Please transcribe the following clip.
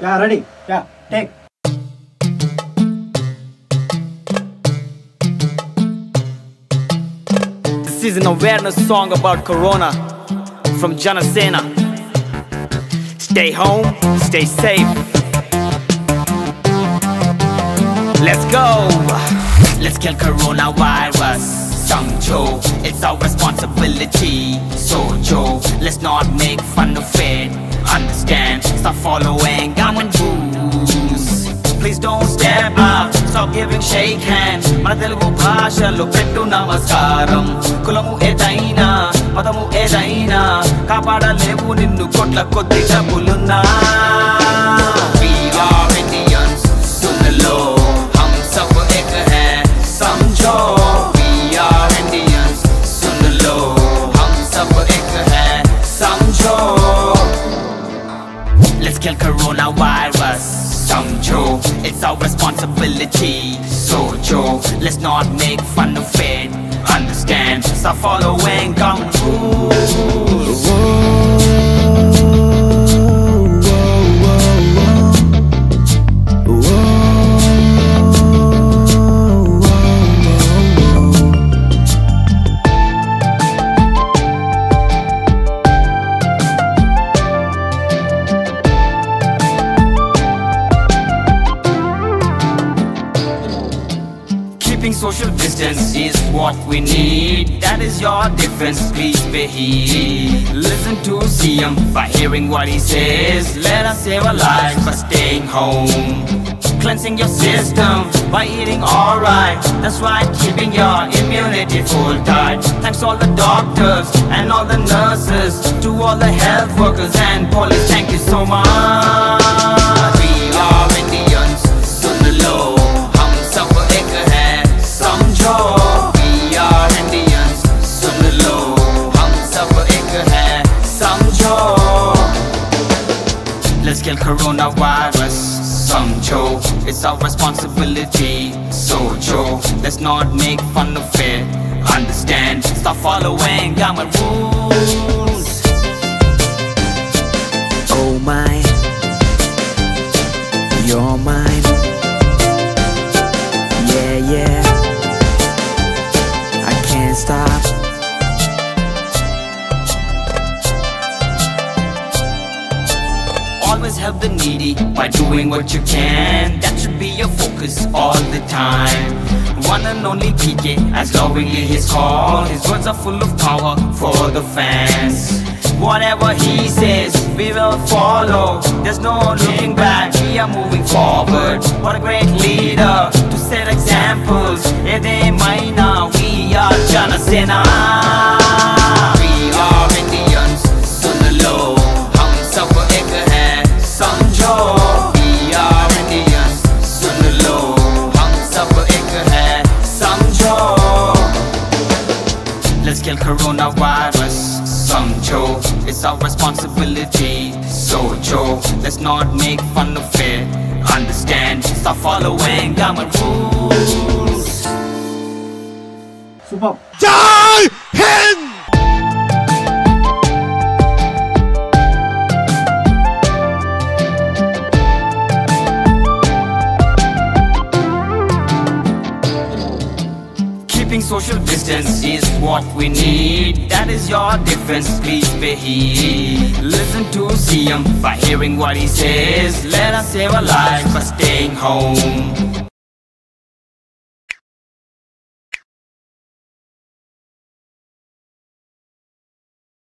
Yeah, ready. Yeah, take. This is an awareness song about Corona from Janasena. Stay home, stay safe. Let's go. Let's kill coronavirus. Sangcho, it's our responsibility. So Sojo, let's not make fun of it. Understand, stop following Common rules. Please don't step up, stop giving shake hands. మన తెలుగు భాషలో పెట్టు నమస్కారం కులము ఏదైనా మతము ఏదైనా కాపాడలేవు నిన్ను కొట్ల కొద్ది డబ్బులున్నా kill coronavirus. It's our responsibility. Sojo, let's not make fun of it. Understand, stop following dumb rules. Keeping social distance is what we need. That is your difference, please heed. Listen to CM by hearing what he says. Let us save our lives by staying home. Cleansing your system by eating alright. That's right, keeping your immunity full tight. Thanks all the doctors and all the nurses, to all the health workers and police. Thank you so much. Kill coronavirus. Samjo, it's our responsibility. Sojo, let's not make fun of it. Understand, stop following government rules. Always help the needy by doing what you can. That should be your focus all the time. One and only PK, as lovingly he's called. His words are full of power for the fans. Whatever he says, we will follow. There's no looking back, we are moving forward. What a great leader to set examples. Edemayna, we are Janasena. Kill coronavirus. Samjo, it's our responsibility. Sojo, let's not make fun of it. Understand, stop following government rules. Superb. Jai Keeping social distance is what we need. That is your defense, please pay heed. Listen to CM by hearing what he says. Let us save our lives by staying home.